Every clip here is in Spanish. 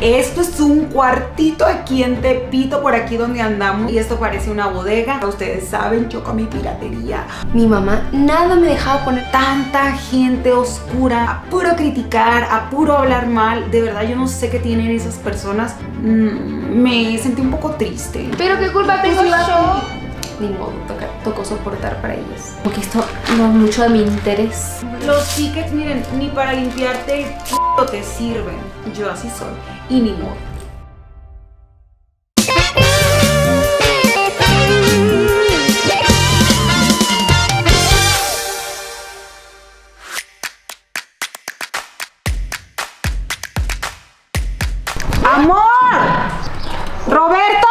Esto es un cuartito aquí en Tepito, por aquí donde andamos. Y esto parece una bodega. Ustedes saben, yo con mi piratería. Mi mamá nada me dejaba poner Tanta gente oscura, a puro criticar, a puro hablar mal. De verdad, yo no sé qué tienen esas personas. Mm, me sentí un poco triste. Pero qué culpa tengo yo. Ni modo, toca- tocó soportar para ellos. Porque esto no es mucho de mi interés. Los tickets, miren, ni para limpiarte el c te sirven. Yo así soy. Y ni modo. ¡Amor! ¡Roberto!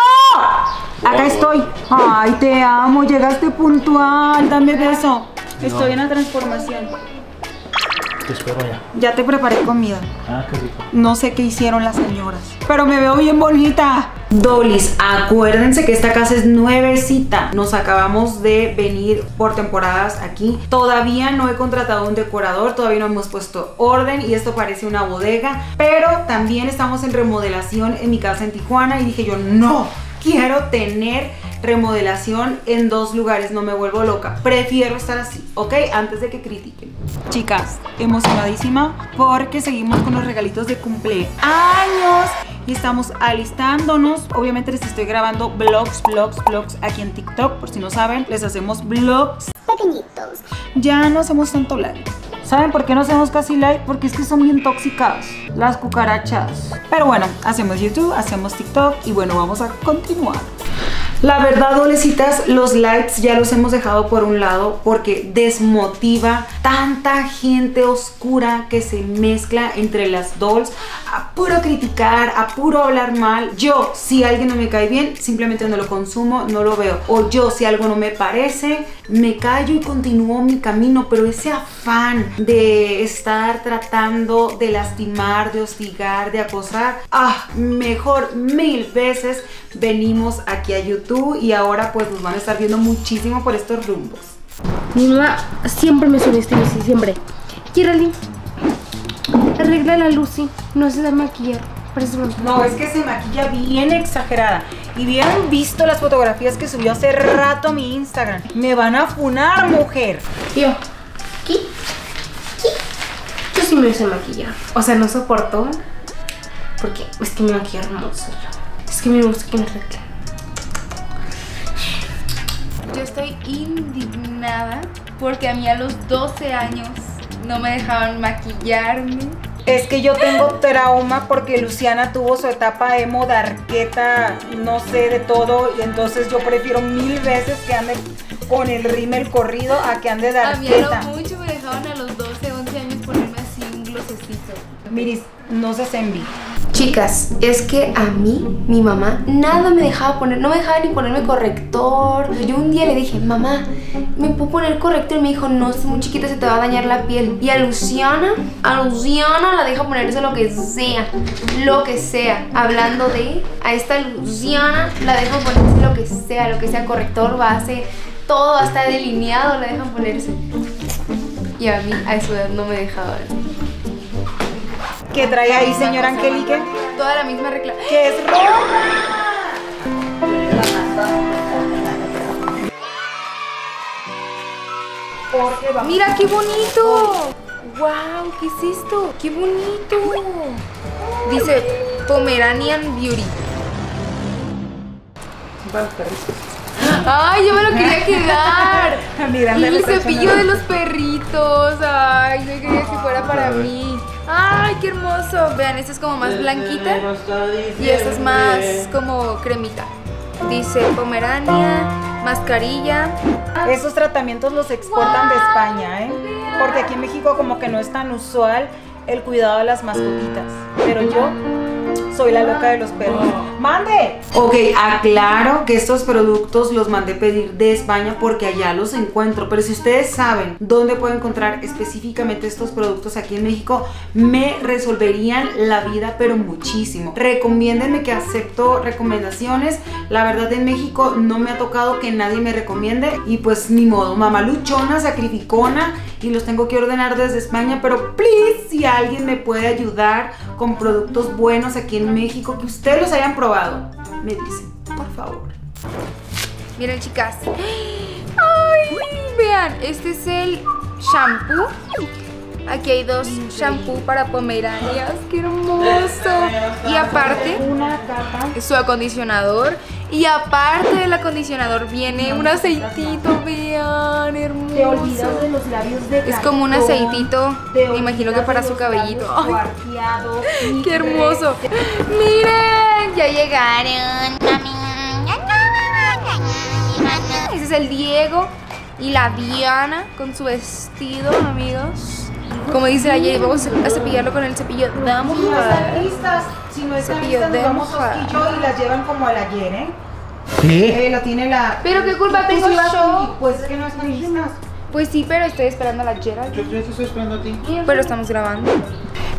Acá estoy. Ay, te amo, llegaste puntual. Dame beso. Estoy en la transformación. Te espero allá. Ya te preparé comida. Ah, qué rico. No sé qué hicieron las señoras, pero me veo bien bonita. Dolis, acuérdense que esta casa es nuevecita. Nos acabamos de venir por temporadas aquí. Todavía no he contratado un decorador, todavía no hemos puesto orden y esto parece una bodega. Pero también estamos en remodelación en mi casa en Tijuana y dije yo, no, quiero tener remodelación en dos lugares, no me vuelvo loca. Prefiero estar así, ¿ok? Antes de que critiquen. Chicas, emocionadísima porque seguimos con los regalitos de cumpleaños y estamos alistándonos. Obviamente les estoy grabando vlogs, vlogs, vlogs aquí en TikTok. Por si no saben, les hacemos vlogs pequeñitos. ya no hacemos tanto like. ¿Saben por qué no hacemos casi like? Porque es que son bien tóxicas las cucarachas. Pero bueno, hacemos YouTube, hacemos TikTok y bueno, vamos a continuar. La verdad, dolecitas, los likes ya los hemos dejado por un lado porque desmotiva tanta gente oscura que se mezcla entre las dolls a puro criticar, a puro hablar mal. Yo, si alguien no me cae bien, simplemente no lo consumo, no lo veo. O yo, si algo no me parece, me callo y continúo mi camino. Pero ese afán de estar tratando de lastimar, de hostigar, de acosar, ah, mejor mil veces venimos aquí a YouTube y ahora pues nos van a estar viendo muchísimo por estos rumbos. Mi mamá siempre me así, siempre. Geraldine, arregla la Lucy, no se da maquillar. Parece una- No, es que se maquilla bien exagerada. Y vieron visto las fotografías que subió hace rato a mi Instagram. Me van a funar, mujer. Yo, ¿qué? ¿Qué? Yo sí me sé maquillar. O sea, no soporto. Porque es que me maquilla hermoso. Es que me gusta que me arregle. Yo estoy indignada porque a mí a los 12 años no me dejaban maquillarme. Es que yo tengo trauma porque Luciana tuvo su etapa emo de arqueta, no sé de todo, y entonces yo prefiero mil veces que ande con el rímel corrido a que ande de A mí a arqueta. lo mucho me dejaban a los 12, 11 años ponerme así un glosecito. Miris, no se envi. Chicas, es que a mí, mi mamá, nada me dejaba poner, no me dejaba ni ponerme corrector. Yo un día le dije, mamá, ¿me puedo poner corrector? Y me dijo, no, es muy chiquita, se te va a dañar la piel. Y a Luciana, a Luciana la deja ponerse lo que sea, lo que sea. Hablando de, a esta Luciana la dejan ponerse lo que sea, lo que sea corrector, base, todo hasta delineado la dejan ponerse. Y a mí, a su edad, no me dejaban. ¿Qué trae ahí, señora Angelique? Toda la misma regla. Que es roja. ¡Mira qué bonito! ¡Wow! ¿Qué es esto? ¡Qué bonito! Dice Pomeranian Beauty. ¡Ay, yo me lo quería quedar! Y el cepillo de los perritos. Ay, yo quería que fuera para mí. Ay, qué hermoso. Vean, esta es como más blanquita y esta es más como cremita. Dice Pomerania, mascarilla. Esos tratamientos los exportan de España, ¿eh? Porque aquí en México como que no es tan usual el cuidado de las mascotitas. Pero yo soy la loca de los perros. ¡Mande! Ok, aclaro que estos productos los mandé pedir de España porque allá los encuentro. Pero si ustedes saben dónde puedo encontrar específicamente estos productos aquí en México, me resolverían la vida, pero muchísimo. Recomiéndenme que acepto recomendaciones. La verdad en México no me ha tocado que nadie me recomiende y pues ni modo, mamá luchona, sacrificona y los tengo que ordenar desde España, pero please si alguien me puede ayudar con productos buenos aquí en México que ustedes los hayan probado, me dicen, por favor. Miren, chicas. Ay, vean, este es el shampoo. Aquí hay dos shampoo para pomeranias. ¡Qué hermoso! Y aparte, su acondicionador. Y aparte del acondicionador viene un aceitito, vean, Te hermoso. olvidas de los labios de Es como un aceitito, te me imagino que para su cabellito. Ay, ¡Qué hermoso! te- ¡Miren! Ya llegaron. Ese es el Diego y la Diana con su vestido, amigos. Como dice ayer, vamos a cepillarlo con el cepillo de Si no están listas, si no están Cepillo listas, nos vamos mojar. Osquillo y las llevan como al ayer, ¿eh? ¿Qué? Eh, lo tiene la... Pero qué culpa tengo yo. Pues es que no están listas. Pues sí, pero estoy esperando a la Gerald. Yo, yo te estoy esperando a ti. Pero estamos grabando.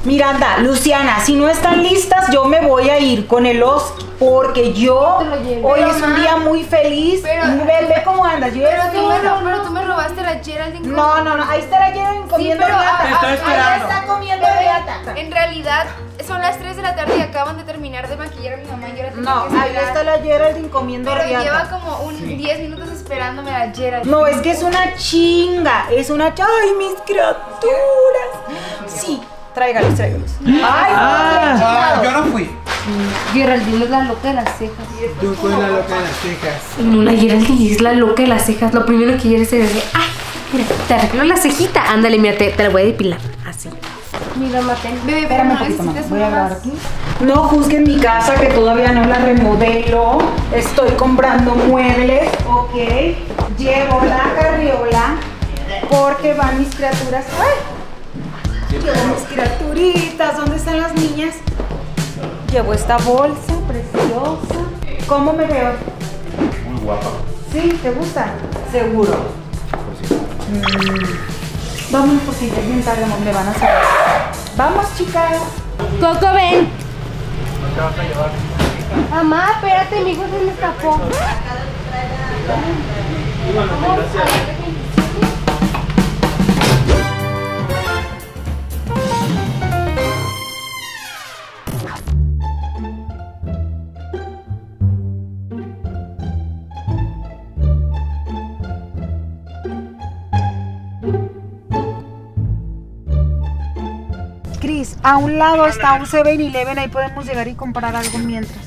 Miranda, Luciana, si no están listas, yo me voy a ir con el Oski porque yo Te lo llevo. hoy Pero, es un día muy feliz. pero- ve, ve cómo andas. Yo Pero tú, me pero tú me robaste la Geraldine. con- No, no, no, ahí está la Jeren comiendo ah, esperando. Ahí está comiendo riata. En realidad son las 3 de la tarde y acaban de terminar de maquillar a mi mamá yo No, ahí está la Geraldine comiendo Pero riata. lleva como un 10 minutos esperándome a la Geraldine. No, es que es una chinga, es una... ¡Ay, mis criaturas! Sí, tráigalos, tráigalos. ¡Ay, Ah, yo no fui. Geraldine es la loca de las cejas. Tú fue la loca de las cejas. No, la Geraldine es la loca de las cejas. Lo primero que quiere hacer es de, ay, mira, te arreglo la cejita. Ándale, mira, te, te la voy a depilar. Así. Mira, Mateo. Bebé, pero Espérame un poquito más, voy a grabar aquí. No juzguen mi casa que todavía no la remodelo. Estoy comprando muebles, ok. Llevo la carriola porque van mis criaturas. ¡Ay! Llevo mis criaturitas. ¿Dónde están las niñas? Llevo esta bolsa preciosa. ¿Cómo me veo? Muy guapa. ¿Sí? ¿Te gusta? Seguro. Mm. Vamos porque ya es bien tarde, amor, me van a cerrar. Vamos, chicas. Coco, ven. ¿No te vas a llevar? Mamá, espérate, mi hijo se me escapó. Cris, a un lado está un 7-Eleven, ahí podemos llegar y comprar algo mientras.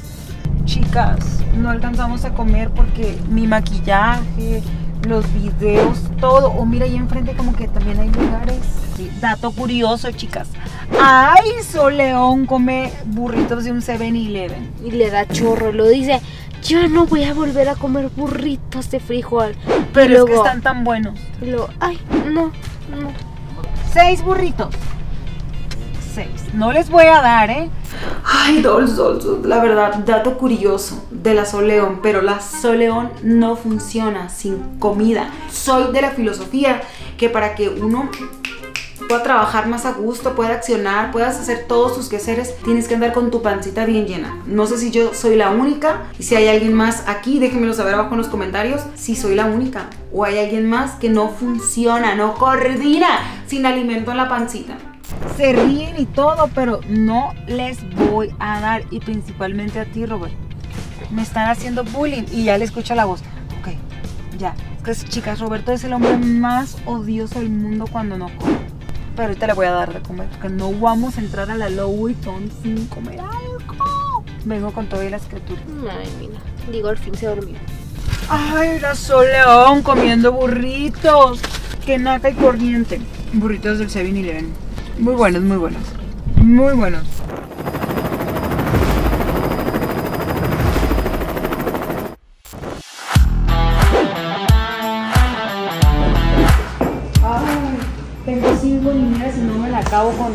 Chicas, no alcanzamos a comer porque mi maquillaje, los videos, todo. O mira ahí enfrente como que también hay lugares. Sí, dato curioso, chicas. Ay, Soleón come burritos de un 7-Eleven. Y le da chorro, lo dice. Yo no voy a volver a comer burritos de frijol. Pero es que están tan buenos. y luego, ay, no, no. Seis burritos. No les voy a dar, ¿eh? Ay, Dolls, Dolls, la verdad, dato curioso de la Soleón, pero la Soleón no funciona sin comida. Soy de la filosofía que para que uno pueda trabajar más a gusto, pueda accionar, puedas hacer todos tus quehaceres, tienes que andar con tu pancita bien llena. No sé si yo soy la única y si hay alguien más aquí, déjenmelo saber abajo en los comentarios si soy la única o hay alguien más que no funciona, no coordina sin alimento en la pancita. Se ríen y todo, pero no les voy a dar y principalmente a ti, Robert. Me están haciendo bullying y ya le escucho la voz. Ok, ya. Es que, chicas, Roberto es el hombre más odioso del mundo cuando no come. Pero ahorita le voy a dar de comer, porque no vamos a entrar a la Louis sin comer algo. Vengo con todas las criaturas. Ay, mira. Digo, al fin se durmió. Ay, la Soleón comiendo burritos. Que naca y corriente. Burritos del 7-Eleven. Muy buenos, muy buenos. Muy buenos. Ay, tengo cinco niñeras y no me la acabo con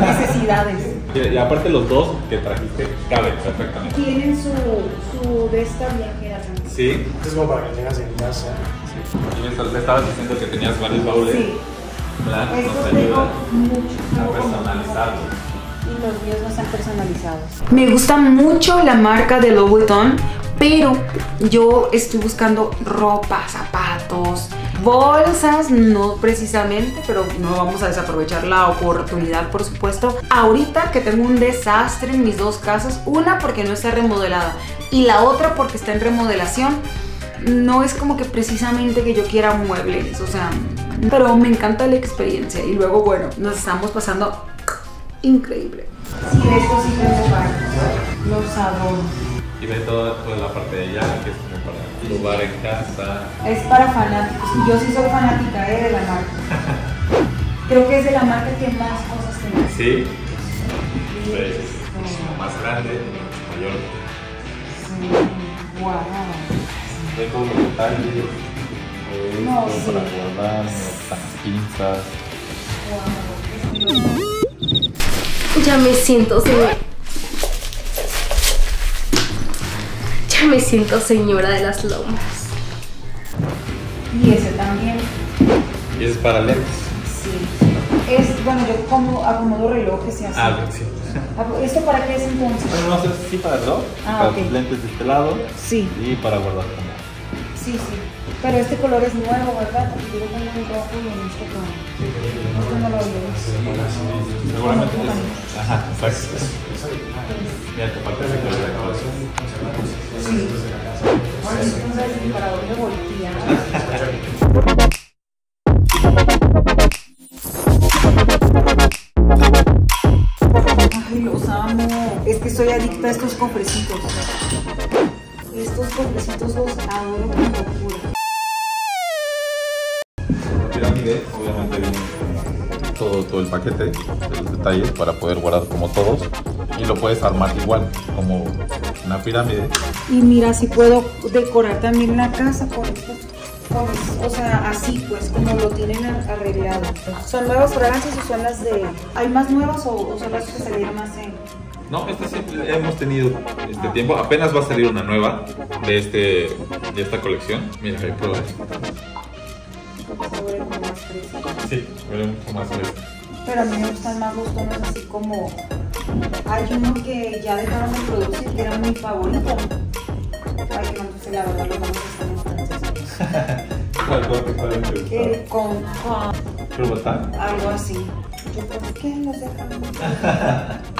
necesidades. Y, y aparte los dos que trajiste caben perfectamente. Tienen su, su de esta viajera también. Sí. Es como para que tengas en casa. Y estás- me estabas diciendo que tenías varios baúles. Sí. Los míos no están personalizados. Me gusta mucho la marca de Louis Vuitton Pero yo estoy buscando ropa, zapatos, bolsas, no precisamente, pero no vamos a desaprovechar la oportunidad, por supuesto. Ahorita que tengo un desastre en mis dos casas, una porque no está remodelada y la otra porque está en remodelación, no es como que precisamente que yo quiera muebles, o sea, pero me encanta la experiencia y luego, bueno, nos estamos pasando increíble. Sí, esto sí varios, los adoro. Y ve toda, toda la parte de allá, que es como para jugar en casa. Es para fanáticos. Y yo sí soy fanática eh, de la marca. Creo que es de la marca que más cosas tiene. Sí. Es como más grande, mayor. Wow. Ve todos los detalles. Esto No, sí. para guardar, las pinzas. Ya me siento, señor. Ya me siento señora de las lomas. Y ese también. Y es para lentes. Sí. Es, bueno, yo como acomodo relojes y así. Ah, sí. ¿Esto para qué es entonces? Bueno, no sé si para el reloj, Ah, para ok. tus lentes de este lado Sí, y para guardar. Sí, sí. Pero este color es nuevo, ¿verdad? Porque yo lo pongo en rojo y en este tono. Esto no lo veo. Seguramente. Ajá, exacto. Mira, te falta ese color de decoración. Sí. Entonces, ni para dónde voltea. El paquete de los detalles para poder guardar como todos y lo puedes armar igual como una pirámide. Y mira, si puedo decorar también la casa con estos con- o sea, así pues, como lo tienen arreglado. ¿Son nuevas fragancias o son las de... ¿Hay más nuevas o, o son las que salieron más en...? No, esta siempre hemos tenido este tiempo. Apenas va a salir una nueva de este de esta colección. Mira, ahí prueba. sabores como más frescos. Sí, huele mucho más fresco. Pero a mí me gustan más los tonos así como... Hay uno que ya dejaron de producir que era mi favorito. Ay, que no sé, la verdad los están en francés. ¿Cuál cuál- cuál? Eh, con, ¿Crubata? algo así. Yo, ¿por qué los dejan?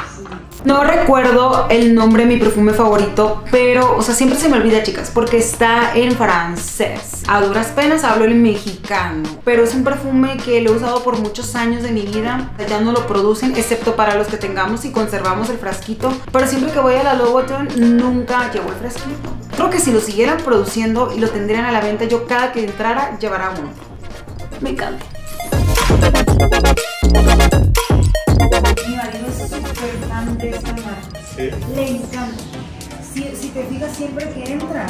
No recuerdo el nombre de mi perfume favorito, pero, o sea, siempre se me olvida, chicas, porque está en francés. A duras penas hablo el mexicano, pero es un perfume que lo he usado por muchos años de mi vida. Ya no lo producen, excepto para los que tengamos y conservamos el frasquito. Pero siempre que voy a la Louboutin, nunca llevo el frasquito. Creo que si lo siguieran produciendo y lo tendrían a la venta, yo cada que entrara llevara uno. Me encanta. Marca. Sí. Le encanta. Si, si te fijas siempre que entra,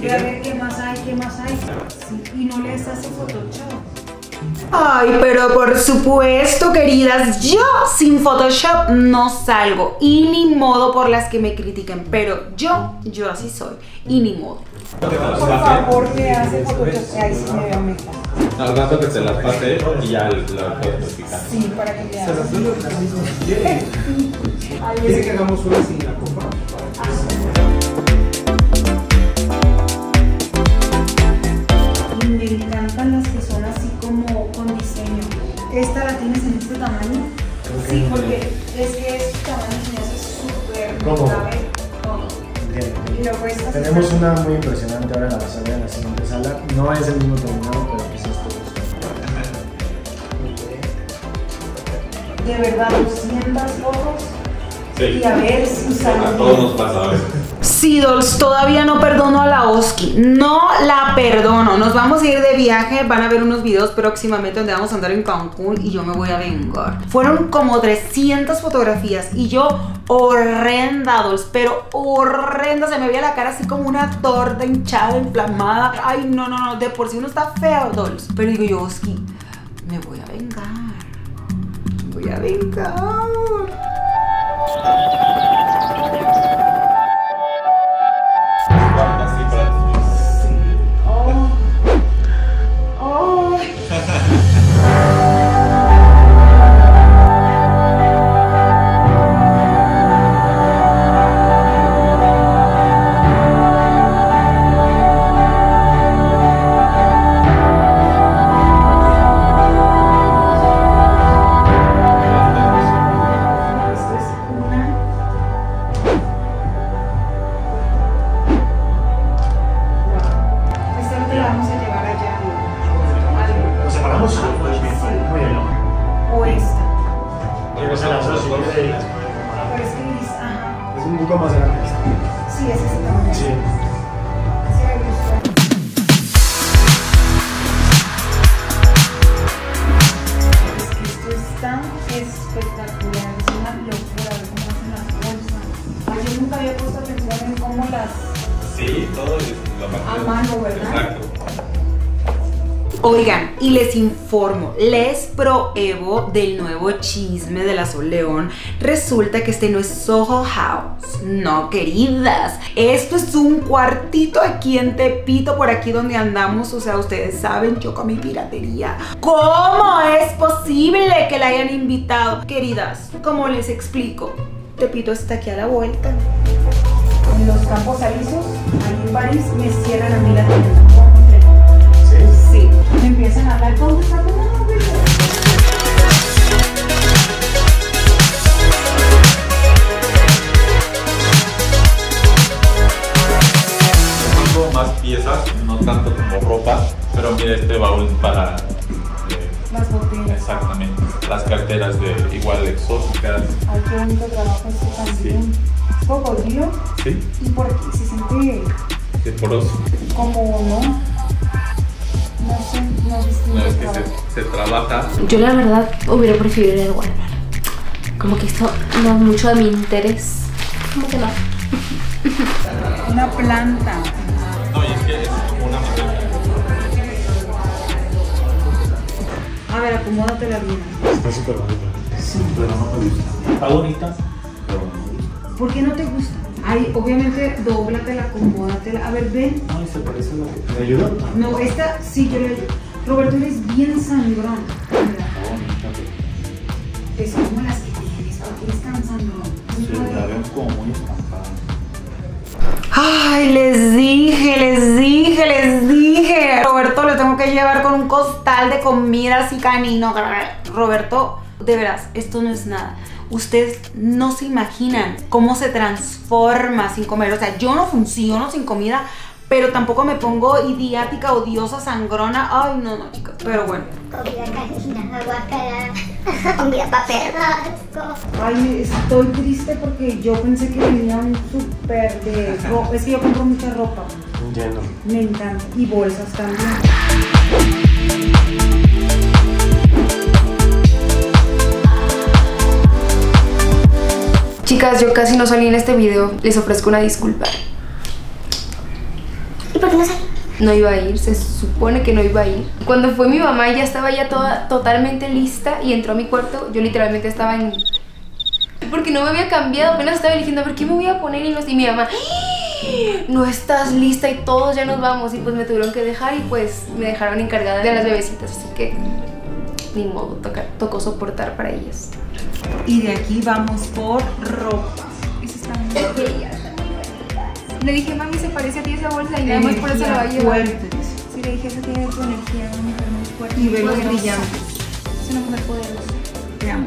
ve a ver qué más hay, qué más hay. Sí, y no les hace Photoshop. Ay, pero por supuesto, queridas, yo sin Photoshop no salgo. Y ni modo por las que me critiquen. Pero yo, yo así soy. Y ni modo. Por favor, que hace Photoshop. Ahí sí me veo mejor. Al rato que te las pase y ya la puedes modificar. Sí, para que vean. Dice que hagamos una sin la una muy impresionante ahora en la sala, en la siguiente sala. No es el mismo terminado, pero pues esto es. de verdad 200 fotos. Sí. Y a ver si sale A todos nos pasa a veces. Sí, Dolls, todavía no perdono a la Oski. No la perdono. Nos vamos a ir de viaje. Van a ver unos videos próximamente donde vamos a andar en Cancún y yo me voy a vengar. Fueron como 300 fotografías y yo horrenda, Dolls, pero horrenda. Se me veía la cara así como una torta hinchada, inflamada. Ay, no, no, no. De por sí uno está feo, Dolls. Pero digo yo, Oski, me voy a vengar. Me voy a vengar. Nuevo chisme de la Sol León. Resulta que este no es Soho House. No, queridas. Esto es un cuartito aquí en Tepito, por aquí donde andamos. O sea, ustedes saben, yo con mi piratería. ¿Cómo es posible que la hayan invitado? Queridas, como les explico, Tepito está aquí a la vuelta. En los campos alisos, ahí en París, me cierran a mí la tienda. Sí. Sí, me empiezan a hablar, ¿dónde está tu más piezas, no tanto como ropa, pero mira este baúl para. eh, Las botellas. exactamente. Las carteras de igual exóticas. Ay, qué bonito trabajo este también. Es cocodrilo Sí, y por aquí se siente de poroso. como, ¿no? No sé, no Una vez el que se trabaja, Yo la verdad hubiera preferido ir al Walmart. Como que esto no es mucho de mi interés. Como que no. Una planta. No, y es que es como una maceta. A ver, acomódatela bien. Está súper bonita. Sí, pero no me gusta. Está bonita, pero no me gusta. ¿Por qué no te gusta? Ay, obviamente, dóblatela, acomódatela. A ver, ven. Ay, se parece a la que te ayuda. No, esta sí, yo le Roberto, eres bien sangrón. Es como las que tienes, porque eres tan sangrón. sí, la veo como muy estampada. Ay, les dije, les dije, les dije. Roberto le tengo que llevar con un costal de comida así canino. Roberto, de veras, esto no es nada. Ustedes no se imaginan cómo se transforma sin comer. O sea, yo no funciono sin comida, pero tampoco me pongo idiática, odiosa, sangrona. Ay, no, no, chicas. Pero bueno. Comida canina, comida pa' perros. Ay, estoy triste porque yo pensé que venía un súper de ropa. Es que yo compro mucha ropa. Lleno. Me encanta. Y bolsas también. Chicas, yo casi no salí en este video. Les ofrezco una disculpa. ¿Y por qué no salí? No iba a ir, se supone que no iba a ir. Cuando fue mi mamá, ya estaba ya toda totalmente lista y entró a mi cuarto. Yo literalmente estaba en. Porque no me había cambiado, apenas estaba eligiendo a ver qué me voy a poner y, no, y mi mamá. "¡Ah! No estás lista y todos ya nos vamos. Y pues me tuvieron que dejar y pues me dejaron encargada de las bebecitas. Así que ni modo, toca- tocó soportar para ellas. Y de aquí vamos por ropa. Esa está muy. Le dije, mami, se parece a ti esa bolsa y nada más por eso la va a llevar. fuertes. Sí, le dije, eso tiene tu energía, una mujer muy fuerte. Y velos brillantes. Es una mujer poderosa. Te amo.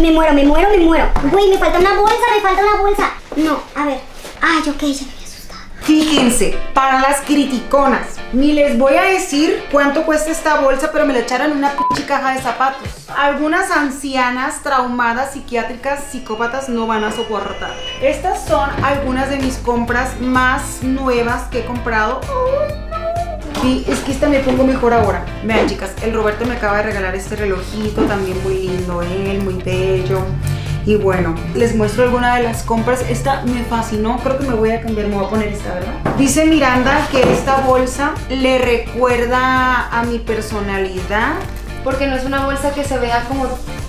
Me muero, me muero, me muero. Güey, me falta una bolsa, me falta una bolsa. No, a ver. Ay, ok, ya. Fíjense, para las criticonas, ni les voy a decir cuánto cuesta esta bolsa, pero me la echaron una pinche caja de zapatos. Algunas ancianas, traumadas, psiquiátricas, psicópatas no van a soportar. Estas son algunas de mis compras más nuevas que he comprado. Sí, es que esta me pongo mejor ahora. Vean, chicas, el Roberto me acaba de regalar este relojito, también muy lindo él, muy bello. Y bueno, les muestro alguna de las compras. Esta me fascinó, creo que me voy a cambiar, me voy a poner esta, ¿verdad? Dice Miranda que esta bolsa le recuerda a mi personalidad. Porque no es una bolsa que se vea como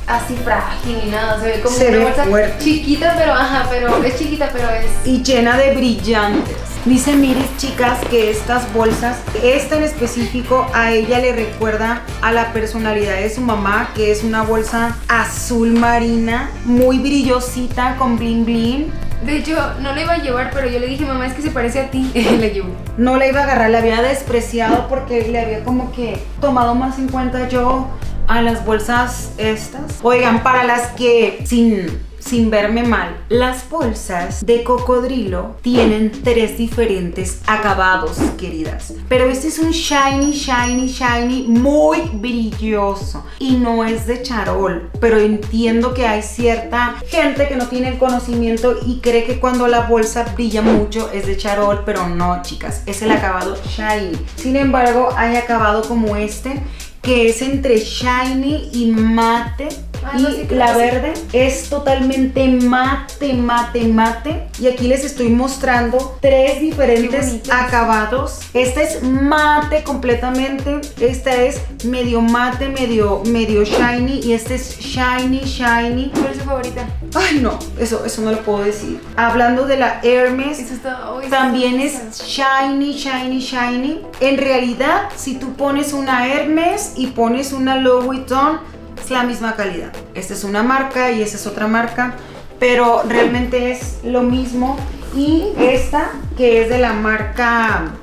así frágil ni nada. Se ve como Se una ve bolsa fuerte. chiquita, pero ajá, pero es chiquita, pero es. y llena de brillantes. Dice Miris, chicas, que estas bolsas, esta en específico, a ella le recuerda a la personalidad de su mamá, que es una bolsa azul marina, muy brillosita, con bling bling. De hecho, no la iba a llevar, pero yo le dije, mamá, es que se parece a ti. la llevo. No la iba a agarrar, la había despreciado porque le había como que tomado más en cuenta yo a las bolsas estas. Oigan, para las que sin sin verme mal, las bolsas de cocodrilo tienen tres diferentes acabados, queridas. Pero este es un shiny, shiny, shiny, muy brilloso y no es de charol. Pero entiendo que hay cierta gente que no tiene el conocimiento y cree que cuando la bolsa brilla mucho es de charol, pero no, chicas, es el acabado shiny. Sin embargo, hay acabado como este que es entre shiny y mate. Ah, no, sí, y la sí. verde es totalmente mate, mate, mate. Y aquí les estoy mostrando tres diferentes acabados. Esta es mate completamente. Esta es medio mate, medio, medio shiny. Y este es shiny, shiny. ¿Cuál es su favorita? Ay, no, eso, eso no lo puedo decir. Hablando de la Hermes, está. también es shiny, shiny, shiny. En realidad, si tú pones una Hermes y pones una Louis Vuitton, es la misma calidad. Esta es una marca y esta es otra marca, pero realmente es lo mismo. Y esta, que es de la marca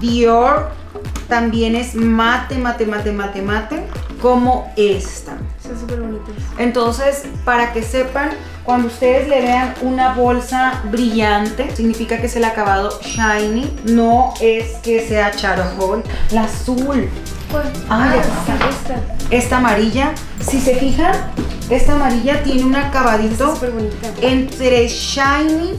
Dior, también es mate, mate, mate, mate, mate, como esta. Están súper bonitos. Entonces, para que sepan, cuando ustedes le vean una bolsa brillante, significa que es el acabado shiny, no es que sea charol. La azul, Ah, ya está. esta. esta amarilla, si se fijan, esta amarilla tiene un acabadito entre shiny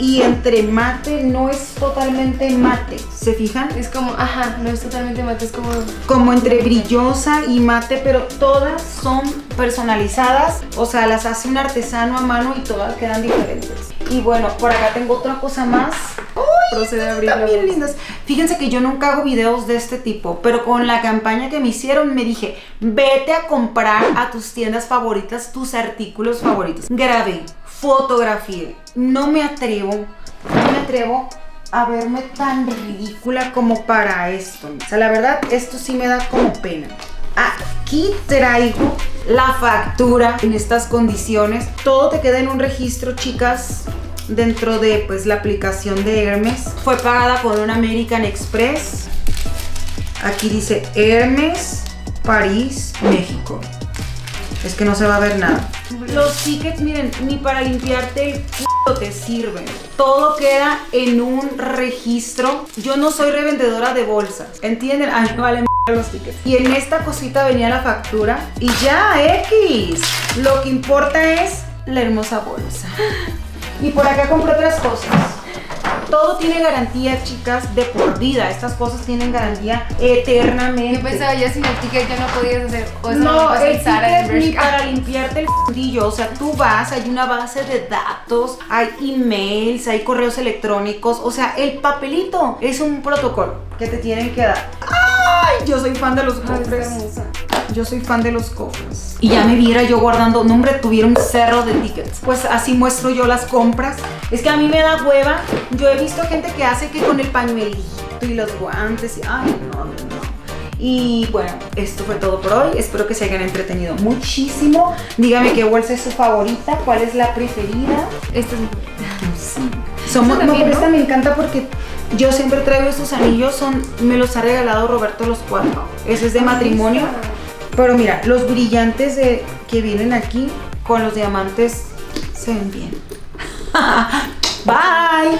y entre mate, no es totalmente mate, ¿se fijan? Es como, ajá, no es totalmente mate, es como. como entre brillosa y mate, pero todas son personalizadas, o sea, las hace un artesano a mano y todas quedan diferentes. Y bueno, por acá tengo otra cosa más. Procede a abrir Están la bien bolsa. lindas. Fíjense que yo nunca hago videos de este tipo, pero con la campaña que me hicieron me dije, vete a comprar a tus tiendas favoritas tus artículos favoritos. Grabé, fotografié. No me atrevo, no me atrevo a verme tan ridícula como para esto. O sea, la verdad, esto sí me da como pena. Aquí traigo la factura en estas condiciones. Todo te queda en un registro, chicas, dentro de pues la aplicación de Hermes. Fue pagada con un American Express. Aquí dice Hermes, París, México. Es que no se va a ver nada. Los tickets, miren, ni para limpiarte el culo te sirven. Todo queda en un registro. Yo no soy revendedora de bolsas, ¿entienden? Ay, no vale los tickets. Y en esta cosita venía la factura y ya, X. Lo que importa es la hermosa bolsa. Y por acá compré otras cosas. Todo tiene garantía, chicas, de por vida. Estas cosas tienen garantía eternamente. Yo pensaba ya sin el ticket ya no podías hacer. O sea, No, el ticket ni para limpiarte el fundillo. O sea, tú vas, hay una base de datos, hay emails, hay correos electrónicos. O sea, el papelito es un protocolo que te tienen que dar. ¡Ay! Yo soy fan de los está cofres. Yo soy fan de los cofres. Y ya me viera yo guardando, no hombre, tuviera un cerro de tickets. Pues así muestro yo las compras. Es que a mí me da hueva. Yo he visto gente que hace que con el pañuelito y los guantes y ay, no, no, no. Y bueno, esto fue todo por hoy. Espero que se hayan entretenido muchísimo. Dígame qué bolsa es su favorita, cuál es la preferida. Esta es mi Somos, Esta no, también, pero ¿no? esta me encanta porque yo siempre traigo estos anillos, son, me los ha regalado Roberto los cuatro. Ese es de matrimonio. Pero mira, los brillantes de, que vienen aquí con los diamantes se ven bien. Bye.